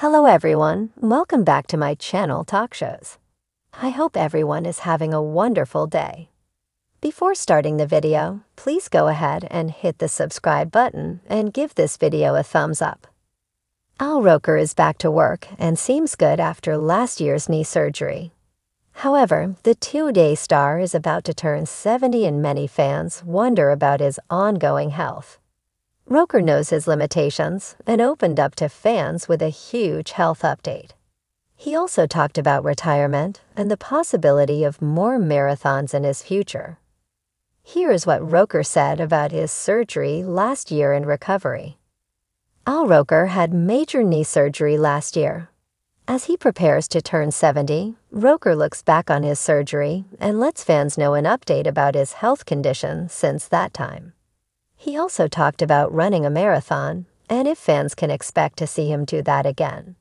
Hello everyone, welcome back to my channel Talk Shows. I hope everyone is having a wonderful day. Before starting the video, please go ahead and hit the subscribe button and give this video a thumbs up. Al Roker is back to work and seems good after last year's knee surgery. However, the Today star is about to turn 70 and many fans wonder about his ongoing health. Roker knows his limitations and opened up to fans with a huge health update. He also talked about retirement and the possibility of more marathons in his future. Here is what Roker said about his surgery last year in recovery. Al Roker had major knee surgery last year. As he prepares to turn 70, Roker looks back on his surgery and lets fans know an update about his health condition since that time. He also talked about running a marathon and if fans can expect to see him do that again.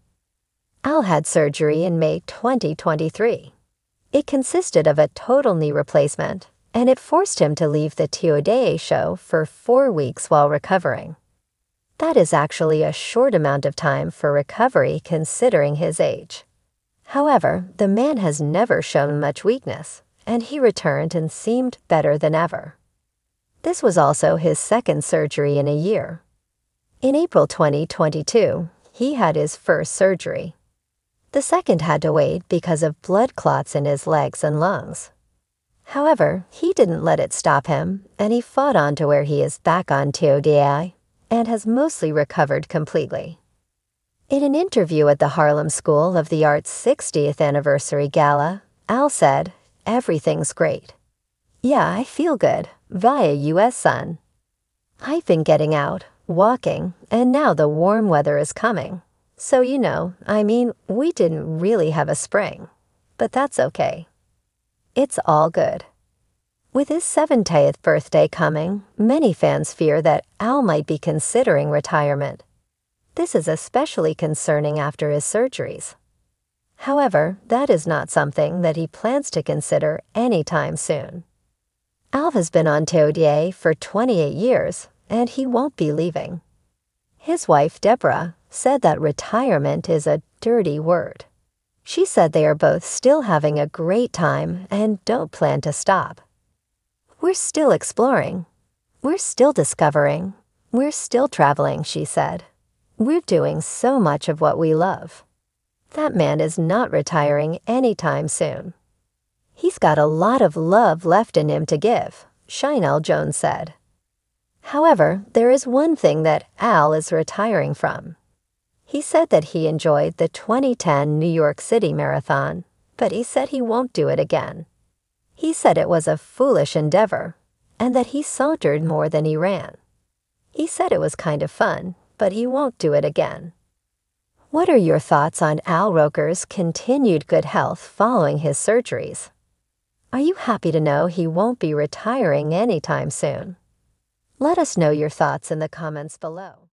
Al had surgery in May 2023. It consisted of a total knee replacement, and it forced him to leave the TODAY show for four weeks while recovering. That is actually a short amount of time for recovery considering his age. However, the man has never shown much weakness, and he returned and seemed better than ever. This was also his second surgery in a year. In April 2022, he had his first surgery. The second had to wait because of blood clots in his legs and lungs. However, he didn't let it stop him, and he fought on to where he is back on TODAY and has mostly recovered completely. In an interview at the Harlem School of the Arts 60th anniversary gala, Al said, Everything's great. Yeah, I feel good, via US Sun. I've been getting out, walking, and now the warm weather is coming. So, you know, I mean, we didn't really have a spring, but that's okay. It's all good. With his 70th birthday coming, many fans fear that Al might be considering retirement. This is especially concerning after his surgeries. However, that is not something that he plans to consider anytime soon. Al has been on TODAY for 28 years, and he won't be leaving. His wife, Deborah, said that retirement is a dirty word. She said they are both still having a great time and don't plan to stop. We're still exploring. We're still discovering. We're still traveling, she said. We're doing so much of what we love. That man is not retiring anytime soon. He's got a lot of love left in him to give, Sheinelle Jones said. However, there is one thing that Al is retiring from. He said that he enjoyed the 2010 New York City Marathon, but he said he won't do it again. He said it was a foolish endeavor and that he sauntered more than he ran. He said it was kind of fun, but he won't do it again. What are your thoughts on Al Roker's continued good health following his surgeries? Are you happy to know he won't be retiring anytime soon? Let us know your thoughts in the comments below.